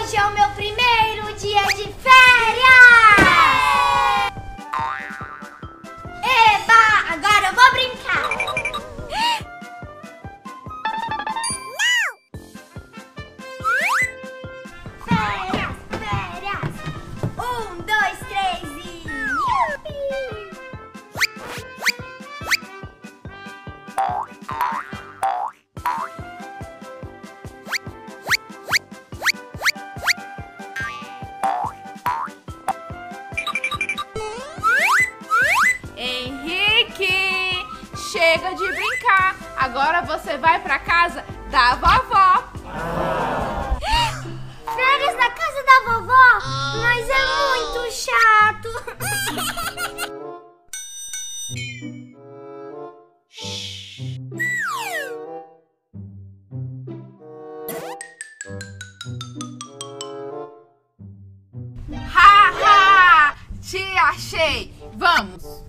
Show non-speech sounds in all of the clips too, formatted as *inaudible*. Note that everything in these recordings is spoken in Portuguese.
Hoje é o meu primeiro dia de férias! Chega de brincar. Agora você vai pra casa da vovó. Férias na casa da vovó? Mas é muito chato. Ha, ha! Te achei. Vamos.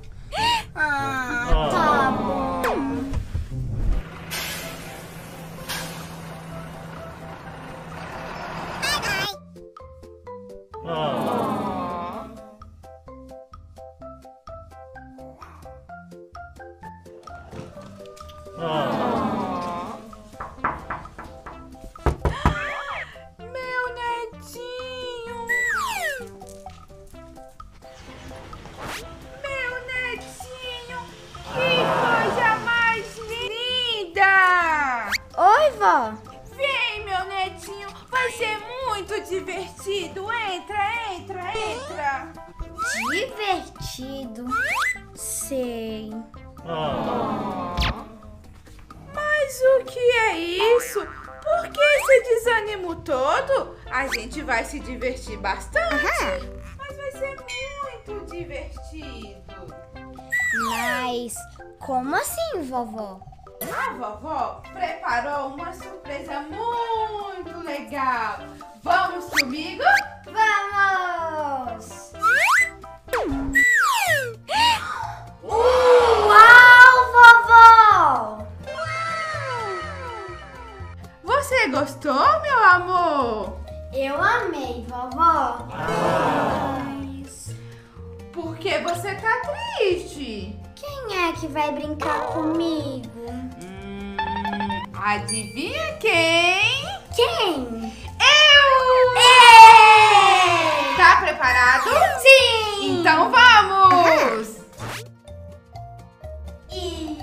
Meu netinho. Meu netinho. Que coisa mais linda. Oi, vó. Vem, meu netinho. Vai ser muito divertido. Entra, entra, entra. Divertido. Sei. Mas esse desânimo todo? A gente vai se divertir bastante. Mas vai ser muito divertido. Mas como assim, vovó? A vovó preparou uma surpresa muito legal. Vamos comigo? Vamos! Que você tá triste? quem é que vai brincar comigo? Hum, adivinha quem? Quem? Eu! Ei! Tá preparado? Sim! Então vamos!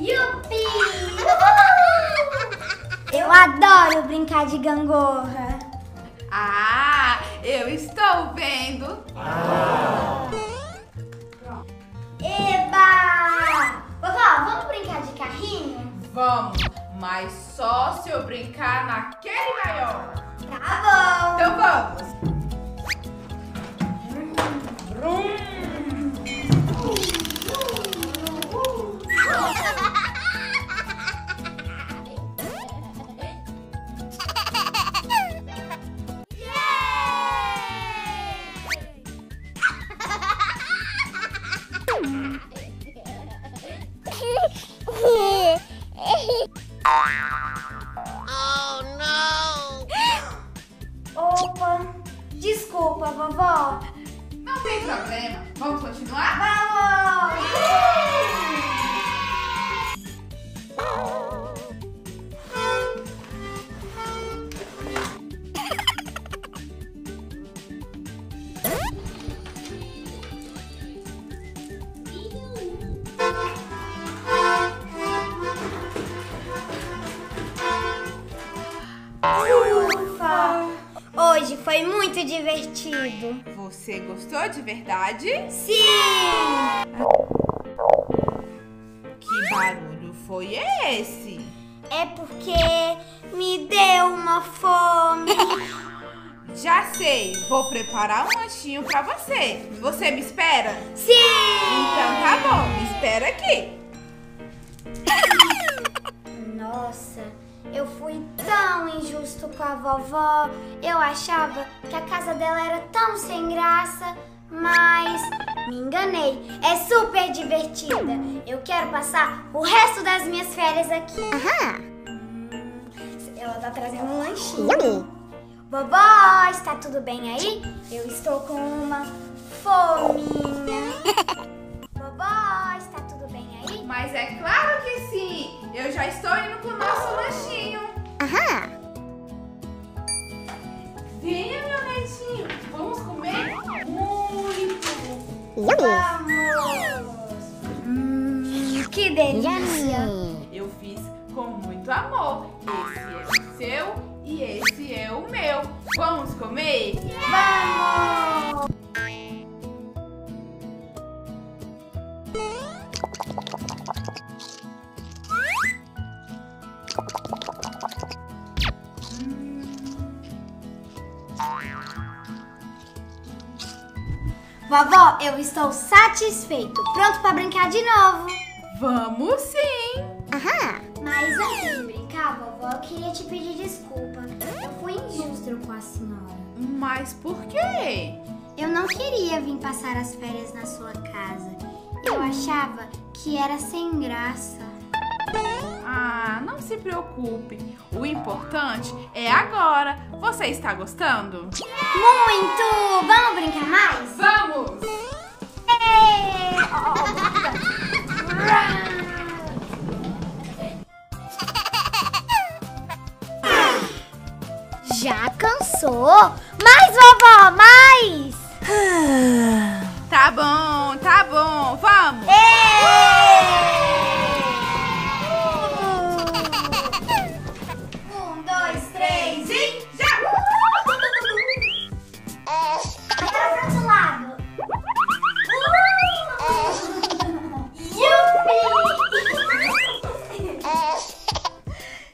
Yupi! Eu adoro brincar de gangorra. Ah, eu estou vendo. Mas só se eu brincar naquele maior. Tá bom! Então vamos. Desculpa, vovó. Não tem problema. Vamos continuar? Vamos! Foi muito divertido. Você gostou de verdade? Sim! Que barulho foi esse? É porque me deu uma fome. *laughs* Já sei, vou preparar um lanchinho pra você. Você me espera? Sim! Então tá bom, me espera aqui. Tão injusto com a vovó. Eu achava que a casa dela era tão sem graça, mas me enganei. É super divertida. Eu quero passar o resto das minhas férias aqui. Hum, ela tá trazendo um lanchinho. Vovó, está tudo bem aí? Eu estou com uma fominha. *laughs* Vovó, está tudo bem aí? Mas é claro que sim. Eu já estou indo com o nosso lanchinho. Vamos! Hum, que delícia! Eu fiz com muito amor. Esse é o seu e esse é o meu. Vamos comer? Vamos! Vovó, eu estou satisfeito. Pronto para brincar de novo. Vamos sim! Aham. Mas antes de brincar, vovó, eu queria te pedir desculpa. Eu fui injusto com a senhora. Mas por quê? Eu não queria vir passar as férias na sua casa. Eu achava que era sem graça. Ah, não se preocupe. O importante é agora. Você está gostando? Muito! Vovó, mais! *sighs* Tá bom, tá bom, vamos! Um, dois, três e Já! Agora pro outro lado. Yupi!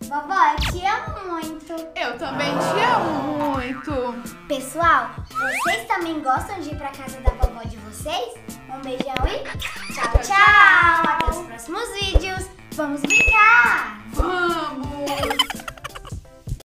Vovó, eu te amo muito. Eu também te amo! Pessoal, vocês também gostam de ir pra casa da vovó de vocês? Um beijão e tchau, tchau! Até os próximos vídeos! Vamos brincar! Vamos!